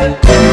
Bye.